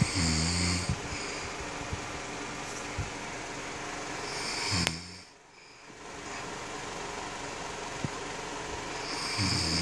Mm-hmm. mm-hmm.